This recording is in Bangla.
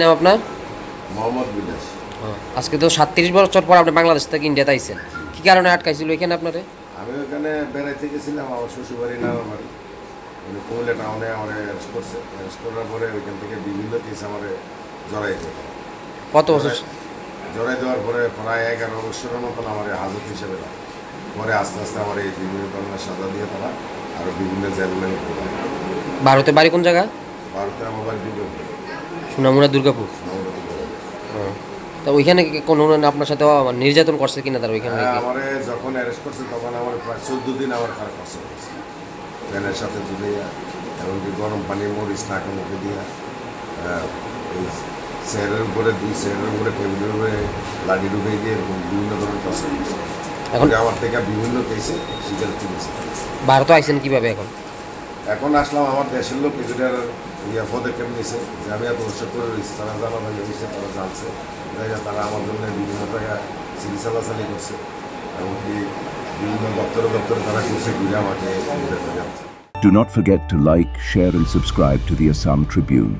নাম আপনার? মোহাম্মদ বিলাস আজকে তো সাতত্রিশ বছর পর আপনি বাংলাদেশ থেকে ইন্ডিয়াতে আইছেন। কি কারণে আটকাইছিল এখানে আপনারে? আমি ওখানে বেড়াইতে গেছিলাম আমার শ্বশুরবাড়ি না আমার। বাড়ি উনি কুমিল্লা টাউনে আমার অ্যারেস্ট করছে। অ্যারেস্ট করার পরে ওইখান থেকে বিভিন্ন কেস আমার জড়াইছে কত বছর? জড়াই দেওয়ার পরে প্রায় এগারো বছরের মতন আমার হাজত হিসেবে পরে আস্তে আস্তে আমার এই বিভিন্ন ধরনের সাজা দিয়ে তারা আরও বিভিন্ন জেলমেন ভারতে বাড়ি কোন জায়গা ভারতে আমার বাড়ি সুনামুনা দুর্গাপুর? তা ওইখানে কোনো আপনার সাথে নির্যাতন করছে কিনা তার ওইখানে হ্যাঁ, আমারে যখন অ্যারেস্ট করছে তখন আমার প্রায় চোদ্দ দিন আমার খারাপ হয়েছে। ফ্যানের সাথে ঝুলিয়া এমনকি গরম পানি মরিচ নাকে মুখে দিয়া চেয়ারের উপরে দুই চেয়ারের উপরে টেবিলের উপরে লাঠি ঢুকে দিয়ে এরকম বিভিন্ন ধরনের হয়েছে এখন আমার থেকে বিভিন্ন কেসে স্বীকার তুলেছে ভারতে আইছেন কীভাবে এখন? এখন আসলাম আমার দেশের লোক কিছুটার ইয়া পদক্ষেপ নিয়েছে যে আমি এত উৎসব করে রয়েছি তারা জানা হয়ে রয়েছে তারা জানছে তারা আমার জন্য বিভিন্ন জায়গায় চিকিৎসা চালাচালি করছে এমনকি বিভিন্ন দপ্তরে দপ্তরে তারা ঘুরছে ঘুরে আমাকে। Do not forget to like, share, and subscribe to the Assam Tribune.